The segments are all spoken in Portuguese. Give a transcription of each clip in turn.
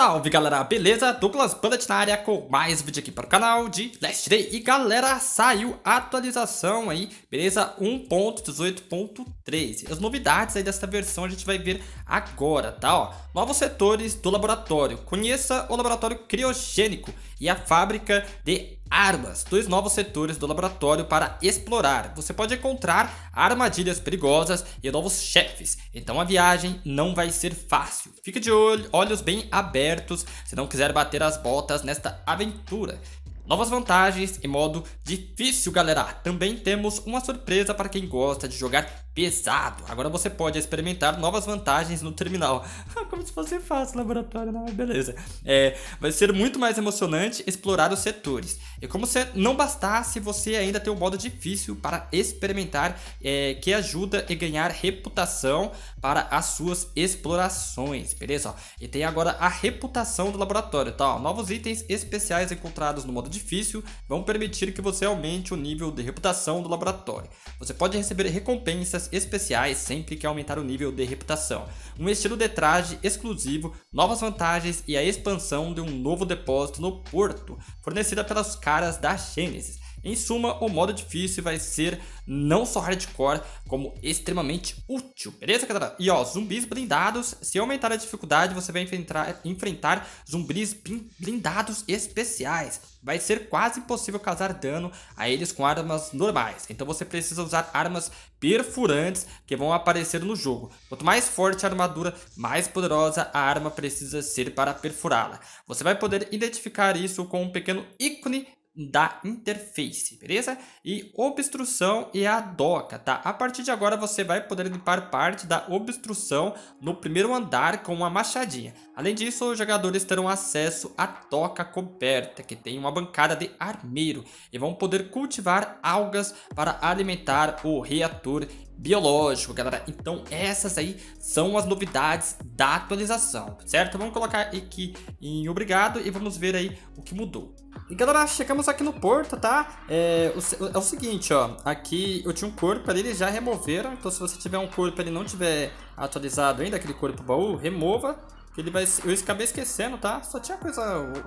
Salve galera, beleza? Douglas Bullet na área com mais vídeo aqui para o canal de Last Day E galera, saiu atualização aí, beleza? 1.18.13 As novidades aí dessa versão a gente vai ver agora, tá? Ó, novos setores do laboratório Conheça o laboratório criogênico e a fábrica de armas, dois novos setores do laboratório para explorar. Você pode encontrar armadilhas perigosas e novos chefes, então a viagem não vai ser fácil. Fique de olho, olhos bem abertos se não quiser bater as botas nesta aventura. Novas vantagens em modo difícil, galera. Também temos uma surpresa para quem gosta de jogar pesado. Agora você pode experimentar novas vantagens no terminal. Como se fosse fácil, laboratório, não, beleza. É, vai ser muito mais emocionante explorar os setores. E como se não bastasse, você ainda tem um modo difícil para experimentar, é, que ajuda a ganhar reputação para as suas explorações, beleza? E tem agora a reputação do laboratório, tá? Novos itens especiais encontrados no modo difícil vão permitir que você aumente o nível de reputação do laboratório. Você pode receber recompensas especiais sempre que aumentar o nível de reputação, um estilo de traje exclusivo, novas vantagens e a expansão de um novo depósito no porto, fornecida pelas caras da Genesis. Em suma, o modo difícil vai ser não só hardcore, como extremamente útil, beleza, galera? E ó, zumbis blindados, se aumentar a dificuldade, você vai enfrentar, enfrentar zumbis blindados especiais. Vai ser quase impossível causar dano a eles com armas normais, então você precisa usar armas perfurantes que vão aparecer no jogo. Quanto mais forte a armadura, mais poderosa a arma precisa ser para perfurá-la. Você vai poder identificar isso com um pequeno ícone da interface, beleza? E obstrução e a doca, tá? A partir de agora você vai poder limpar parte da obstrução no primeiro andar com uma machadinha. Além disso, os jogadores terão acesso à toca coberta, que tem uma bancada de armeiro, e vão poder cultivar algas para alimentar o reator biológico, galera. Então essas aí são as novidades da atualização, certo? Vamos colocar aqui em obrigado e vamos ver aí o que mudou. E galera, chegamos aqui no porto, tá? É o, é o seguinte, ó. Aqui eu tinha um corpo ali, eles já removeram. Então se você tiver um corpo ali não tiver atualizado ainda, aquele corpo baú, remova. Que ele vai. Eu acabei esquecendo, tá? Só tinha coisa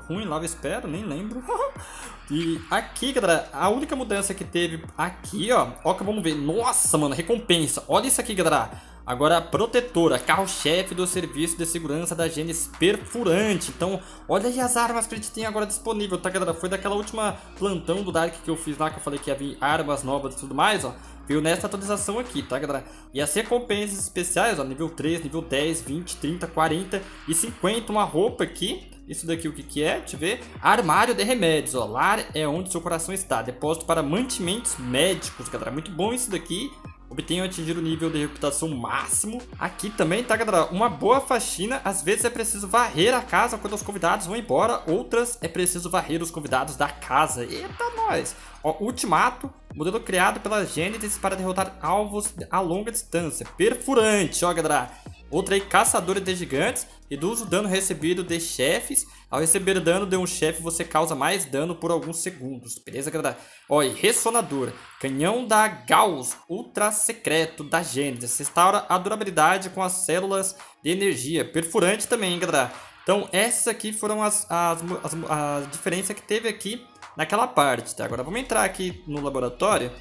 ruim lá, eu espero, nem lembro. e aqui, galera, a única mudança que teve aqui, ó. Ó, que vamos ver. Nossa, mano, recompensa. Olha isso aqui, galera. Agora, protetora, carro-chefe do serviço de segurança da Genes perfurante. Então, olha aí as armas que a gente tem agora disponível, tá, galera? Foi daquela última plantão do Dark que eu fiz lá, que eu falei que ia vir armas novas e tudo mais, ó. Veio nessa atualização aqui, tá, galera? E as recompensas especiais, ó, nível 3, nível 10, 20, 30, 40 e 50. Uma roupa aqui. Isso daqui o que que é? Deixa eu ver. Armário de remédios, ó. Lar é onde seu coração está. Depósito para mantimentos médicos, galera. Muito bom isso daqui obtenham atingir o nível de reputação máximo. Aqui também, tá, galera? Uma boa faxina. Às vezes é preciso varrer a casa quando os convidados vão embora. Outras é preciso varrer os convidados da casa. Eita, nós! Ó, Ultimato, modelo criado pela Gênesis para derrotar alvos a longa distância. Perfurante, ó, galera. Outra aí, Caçadora de Gigantes. Reduz o dano recebido de chefes. Ao receber dano de um chefe, você causa mais dano por alguns segundos. Beleza, galera? Olha, Ressonadora. Canhão da Gauss. Ultra secreto da Gênesis. Restaura a durabilidade com as células de energia. Perfurante também, galera. Então, essas aqui foram as, as, as, a diferença que teve aqui naquela parte, tá? Agora, vamos entrar aqui no laboratório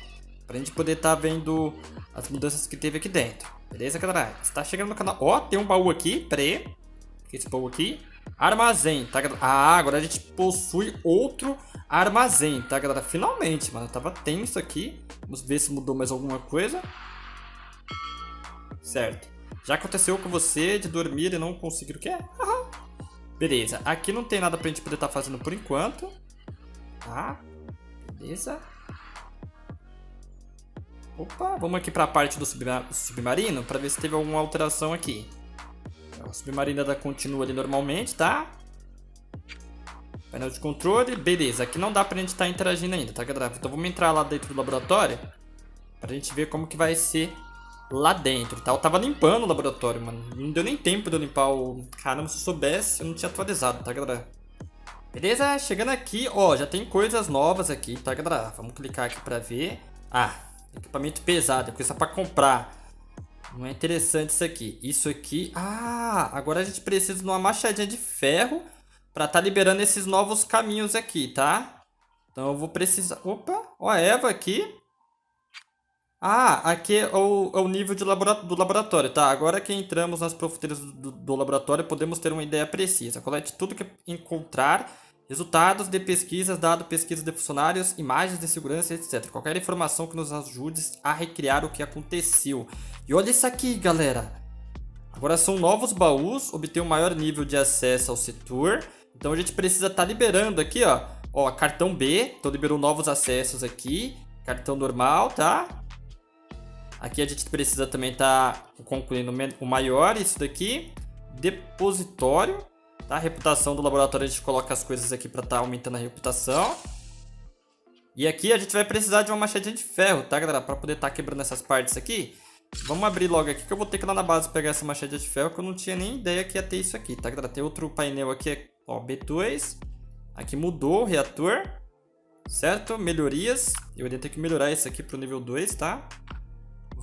pra gente poder estar tá vendo as mudanças que teve aqui dentro. Beleza, galera? Está chegando no canal. Ó, tem um baú aqui. Pera aí. Esse baú aqui. Armazém, tá, galera? Ah, agora a gente possui outro armazém, tá, galera? Finalmente, mano. Tava tenso aqui. Vamos ver se mudou mais alguma coisa. Certo. Já aconteceu com você de dormir e não conseguir o quê? Beleza. Aqui não tem nada pra gente poder estar tá fazendo por enquanto. Tá. Beleza. Opa, vamos aqui para a parte do submarino para ver se teve alguma alteração aqui. O submarino ainda continua ali normalmente, tá? Painel de controle, beleza. Aqui não dá pra gente estar tá interagindo ainda, tá, galera? Então vamos entrar lá dentro do laboratório pra gente ver como que vai ser lá dentro, tá? Eu tava limpando o laboratório, mano. Não deu nem tempo de eu limpar o... Caramba, se eu soubesse, eu não tinha atualizado, tá, galera? Beleza, chegando aqui, ó, já tem coisas novas aqui, tá, galera? Vamos clicar aqui pra ver. Ah, Equipamento pesado, coisa pra comprar. Não é interessante isso aqui. Isso aqui... Ah, agora a gente precisa de uma machadinha de ferro pra tá liberando esses novos caminhos aqui, tá? Então eu vou precisar... Opa, ó a Eva aqui. Ah, aqui é o, é o nível de do laboratório, tá? Agora que entramos nas profundezas do, do, laboratório, podemos ter uma ideia precisa. Colete tudo que encontrar, resultados de pesquisas, dados pesquisas de funcionários, imagens de segurança, etc. Qualquer informação que nos ajude a recriar o que aconteceu. E olha isso aqui, galera. Agora são novos baús, obter um maior nível de acesso ao setor. Então a gente precisa estar tá liberando aqui, ó. Ó, cartão B, então liberou novos acessos aqui. Cartão normal, tá? Aqui a gente precisa também estar tá concluindo o maior, isso daqui. Depositório, tá? Reputação do laboratório, a gente coloca as coisas aqui para estar tá aumentando a reputação. E aqui a gente vai precisar de uma machadinha de ferro, tá, galera? Para poder estar tá quebrando essas partes aqui. Vamos abrir logo aqui que eu vou ter que ir lá na base pegar essa machadinha de ferro, que eu não tinha nem ideia que ia ter isso aqui, tá, galera? Tem outro painel aqui, ó, B2. Aqui mudou o reator, certo? Melhorias. Eu ia ter que melhorar isso aqui pro nível 2, tá?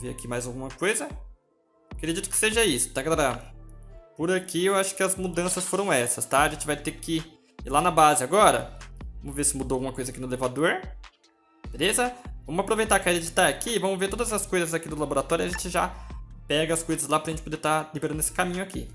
ver aqui mais alguma coisa. Acredito que seja isso, tá, galera? Por aqui eu acho que as mudanças foram essas, tá? A gente vai ter que ir lá na base agora. Vamos ver se mudou alguma coisa aqui no elevador. Beleza? Vamos aproveitar que a gente tá aqui. Vamos ver todas as coisas aqui do laboratório. A gente já pega as coisas lá pra gente poder estar tá liberando esse caminho aqui.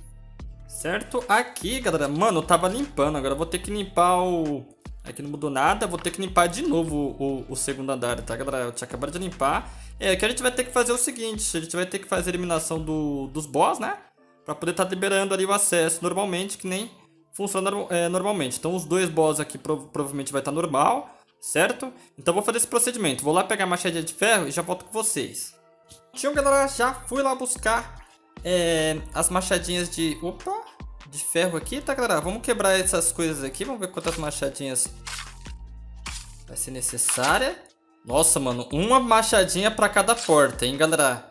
Certo? Aqui, galera. Mano, eu tava limpando. Agora eu vou ter que limpar o... Aqui não mudou nada. Vou ter que limpar de novo o, o segundo andar, tá, galera? Eu tinha acabado de limpar. É, que a gente vai ter que fazer o seguinte, a gente vai ter que fazer a eliminação do, dos boss, né? Pra poder estar tá liberando ali o acesso normalmente, que nem funciona é, normalmente. Então os dois boss aqui prov provavelmente vai estar tá normal, certo? Então vou fazer esse procedimento. Vou lá pegar a machadinha de ferro e já volto com vocês. Então galera, já fui lá buscar é, as machadinhas de... Opa! De ferro aqui, tá galera? Vamos quebrar essas coisas aqui, vamos ver quantas machadinhas vai ser necessária. Nossa, mano, uma machadinha pra cada porta, hein, galera?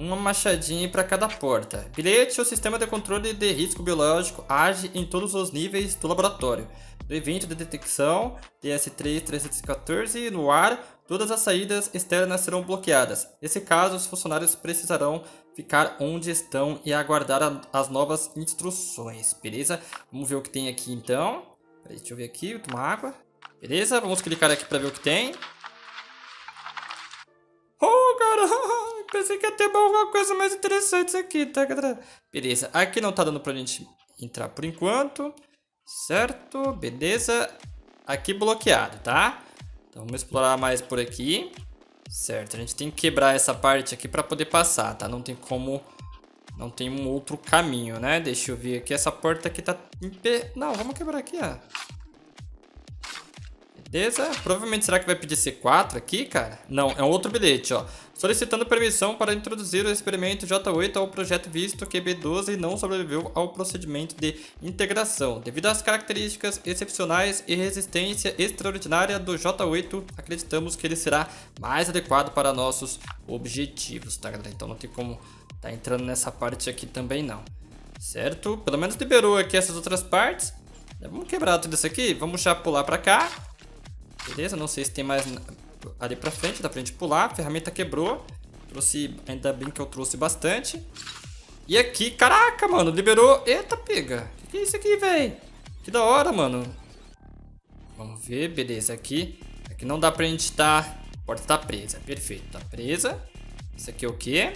Uma machadinha para cada porta. Bilhete, o sistema de controle de risco biológico age em todos os níveis do laboratório. No evento de detecção DS3-314 no ar, todas as saídas externas serão bloqueadas. Nesse caso, os funcionários precisarão ficar onde estão e aguardar a, as novas instruções, beleza? Vamos ver o que tem aqui então. Deixa eu ver aqui, tomar água. Beleza, vamos clicar aqui para ver o que tem. Pensei que ia ter alguma coisa mais interessante aqui, tá, galera? Beleza, aqui não tá dando pra gente entrar por enquanto, certo? Beleza, aqui bloqueado, tá? Então vamos explorar mais por aqui, certo? A gente tem que quebrar essa parte aqui pra poder passar, tá? Não tem como... Não tem um outro caminho, né? Deixa eu ver aqui, essa porta aqui tá... Não, vamos quebrar aqui, ó. Beleza? Provavelmente será que vai pedir C4 aqui, cara? Não, é um outro bilhete, ó. Solicitando permissão para introduzir o experimento J8 ao projeto visto que B12 não sobreviveu ao procedimento de integração. Devido às características excepcionais e resistência extraordinária do J8, acreditamos que ele será mais adequado para nossos objetivos, tá, galera? Então não tem como tá entrando nessa parte aqui também, não. Certo? Pelo menos liberou aqui essas outras partes. Vamos quebrar tudo isso aqui. Vamos já pular para cá. Beleza, não sei se tem mais ali pra frente, dá pra gente pular. A ferramenta quebrou. Trouxe, ainda bem que eu trouxe bastante. E aqui, caraca, mano, liberou... Eita, pega. O que, que é isso aqui, velho? Que da hora, mano. Vamos ver, beleza, aqui. Aqui não dá pra gente estar... Tá... A porta tá presa, perfeito, tá presa. Isso aqui é o quê?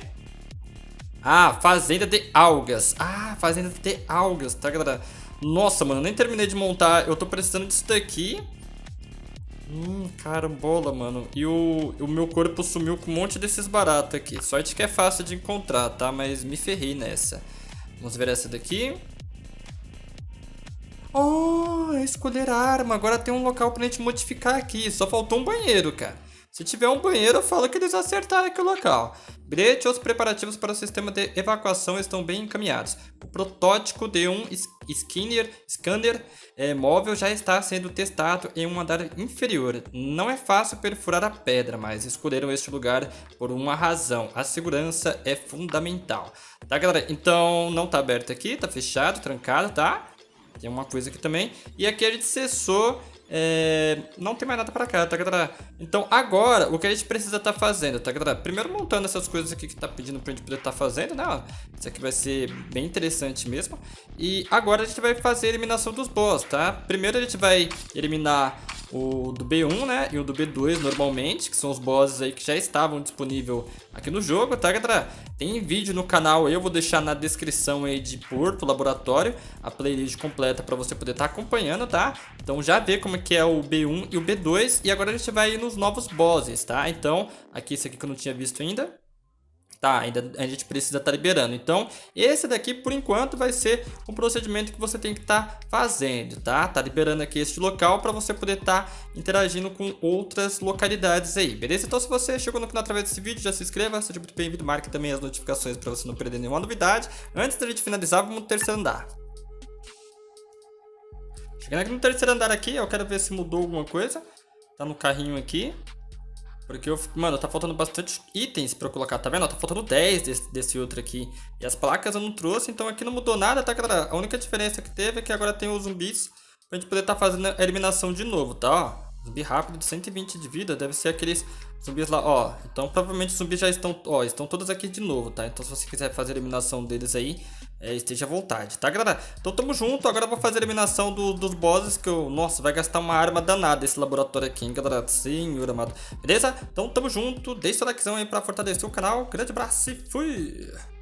Ah, fazenda de algas. Ah, fazenda de algas, tá, galera? Nossa, mano, nem terminei de montar. Eu tô precisando disso daqui. Hum, carambola, mano. E o, o meu corpo sumiu com um monte desses baratos aqui. Sorte que é fácil de encontrar, tá? Mas me ferrei nessa. Vamos ver essa daqui. Oh, escolher arma. Agora tem um local pra gente modificar aqui. Só faltou um banheiro, cara. Se tiver um banheiro, eu falo que eles acertaram aqui o local. Bilhete e os preparativos para o sistema de evacuação estão bem encaminhados. O protótipo de um scanner, scanner é, móvel já está sendo testado em um andar inferior. Não é fácil perfurar a pedra, mas escolheram este lugar por uma razão. A segurança é fundamental. Tá, galera? Então, não tá aberto aqui, tá fechado, trancado, tá? Tem uma coisa aqui também. E aqui a gente cessou é, não tem mais nada pra cá, tá, galera? Então, agora, o que a gente precisa tá fazendo, tá, galera? Primeiro montando essas coisas aqui que tá pedindo pra gente poder tá fazendo, né? Isso aqui vai ser bem interessante mesmo. E agora a gente vai fazer a eliminação dos boss, tá? Primeiro a gente vai eliminar o do B1, né, e o do B2 normalmente, que são os bosses aí que já estavam disponíveis aqui no jogo, tá, galera? Tem vídeo no canal eu vou deixar na descrição aí de Porto Laboratório, a playlist completa para você poder estar tá acompanhando, tá? Então já vê como é que é o B1 e o B2, e agora a gente vai nos novos bosses, tá? Então, aqui esse aqui que eu não tinha visto ainda, Tá, ainda a gente precisa estar tá liberando. Então, esse daqui, por enquanto, vai ser um procedimento que você tem que estar tá fazendo, tá? Tá liberando aqui este local para você poder estar tá interagindo com outras localidades aí, beleza? Então, se você chegou no canal através desse vídeo, já se inscreva, seja muito bem-vindo, marque também as notificações para você não perder nenhuma novidade. Antes da gente finalizar, vamos no terceiro andar. Chegando aqui no terceiro andar aqui, eu quero ver se mudou alguma coisa. Tá no carrinho aqui. Porque, eu, mano, tá faltando bastante itens pra eu colocar, tá vendo? Tá faltando 10 desse, desse outro aqui. E as placas eu não trouxe, então aqui não mudou nada, tá, galera? A única diferença que teve é que agora tem os zumbis pra gente poder tá fazendo a eliminação de novo, tá? Ó, zumbi rápido de 120 de vida, deve ser aqueles zumbis lá, ó. Então provavelmente os zumbis já estão, ó, estão todos aqui de novo, tá? Então se você quiser fazer a eliminação deles aí, é, esteja à vontade, tá, galera? Então tamo junto, agora eu vou fazer a eliminação do, dos bosses que eu... Nossa, vai gastar uma arma danada esse laboratório aqui, hein, galera? Senhor amado. Beleza? Então tamo junto, deixa o likezão aí pra fortalecer o canal. Grande abraço e fui!